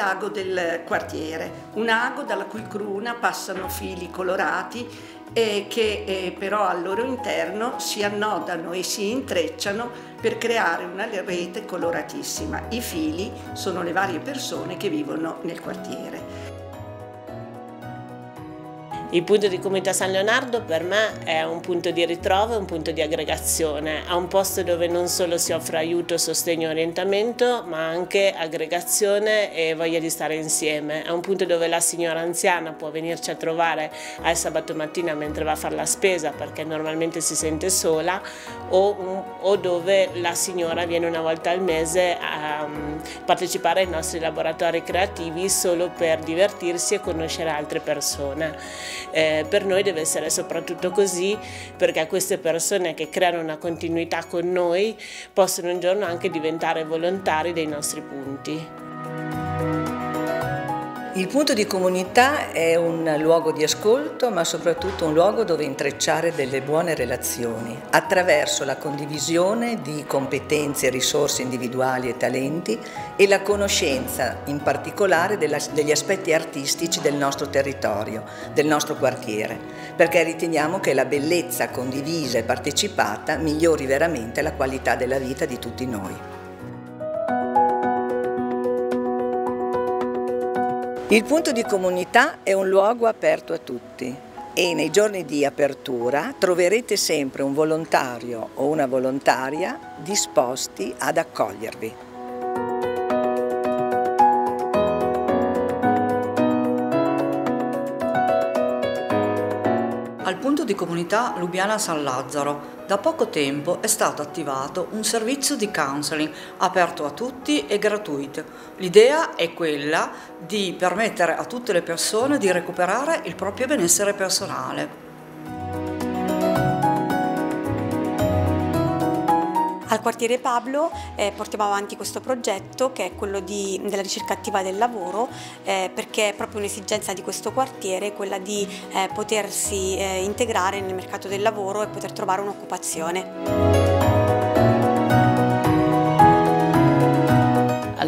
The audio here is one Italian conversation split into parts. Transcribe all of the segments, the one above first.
ago del quartiere, un ago dalla cui cruna passano fili colorati e che eh, però al loro interno si annodano e si intrecciano per creare una rete coloratissima. I fili sono le varie persone che vivono nel quartiere. Il punto di comunità San Leonardo per me è un punto di ritrovo, un punto di aggregazione, è un posto dove non solo si offre aiuto, sostegno e orientamento, ma anche aggregazione e voglia di stare insieme. È un punto dove la signora anziana può venirci a trovare al sabato mattina mentre va a fare la spesa perché normalmente si sente sola o, o dove la signora viene una volta al mese a um, partecipare ai nostri laboratori creativi solo per divertirsi e conoscere altre persone eh, per noi deve essere soprattutto così perché queste persone che creano una continuità con noi possono un giorno anche diventare volontari dei nostri punti. Il punto di comunità è un luogo di ascolto, ma soprattutto un luogo dove intrecciare delle buone relazioni attraverso la condivisione di competenze, risorse individuali e talenti e la conoscenza in particolare della, degli aspetti artistici del nostro territorio, del nostro quartiere, perché riteniamo che la bellezza condivisa e partecipata migliori veramente la qualità della vita di tutti noi. Il punto di comunità è un luogo aperto a tutti e nei giorni di apertura troverete sempre un volontario o una volontaria disposti ad accogliervi. Punto di comunità Lubiana San Lazzaro da poco tempo è stato attivato un servizio di counseling aperto a tutti e gratuito. L'idea è quella di permettere a tutte le persone di recuperare il proprio benessere personale. Al quartiere Pablo eh, portiamo avanti questo progetto che è quello di, della ricerca attiva del lavoro eh, perché è proprio un'esigenza di questo quartiere quella di eh, potersi eh, integrare nel mercato del lavoro e poter trovare un'occupazione.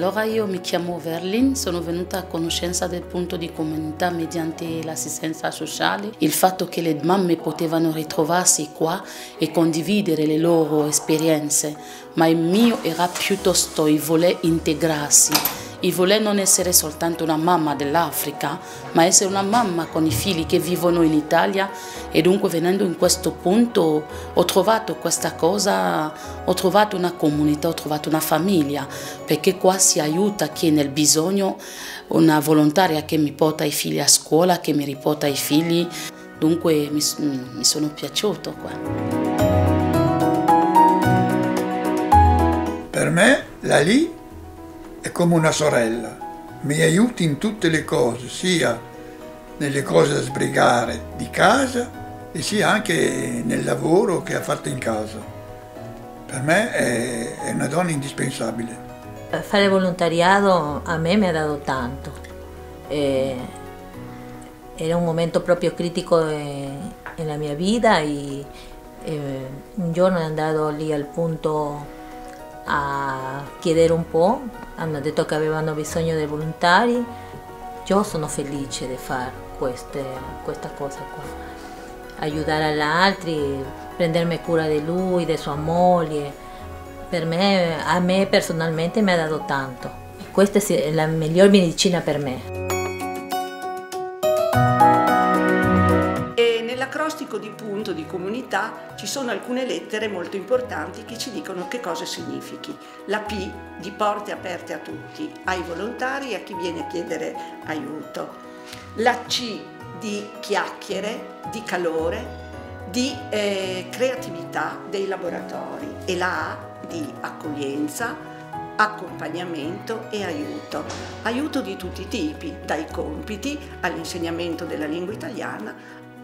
Allora io mi chiamo Verlin, sono venuta a conoscenza del punto di comunità mediante l'assistenza sociale, il fatto che le mamme potevano ritrovarsi qua e condividere le loro esperienze, ma il mio era piuttosto il voler integrarsi il voler non essere soltanto una mamma dell'Africa, ma essere una mamma con i figli che vivono in Italia e dunque venendo in questo punto ho trovato questa cosa, ho trovato una comunità, ho trovato una famiglia, perché qua si aiuta chi è nel bisogno, una volontaria che mi porta i figli a scuola, che mi riporta i figli, dunque mi, mi sono piaciuto qua. Per me la lì è come una sorella, mi aiuti in tutte le cose, sia nelle cose da sbrigare di casa e sia anche nel lavoro che ha fatto in casa. Per me è, è una donna indispensabile. Fare volontariato a me mi ha dato tanto. Eh, era un momento proprio critico nella mia vita e eh, un giorno è andato lì al punto a chiedere un po', hanno detto che avevano bisogno di volontari, io sono felice di fare queste, questa cosa qua, aiutare agli altri, prendermi cura di lui, di sua moglie, per me, a me personalmente mi ha dato tanto. Questa è la miglior medicina per me. Nell'acrostico di punto di comunità ci sono alcune lettere molto importanti che ci dicono che cosa significhi. La P di porte aperte a tutti, ai volontari e a chi viene a chiedere aiuto. La C di chiacchiere, di calore, di eh, creatività dei laboratori e la A di accoglienza, accompagnamento e aiuto. Aiuto di tutti i tipi, dai compiti all'insegnamento della lingua italiana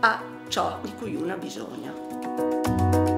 a ciò di cui uno ha bisogno.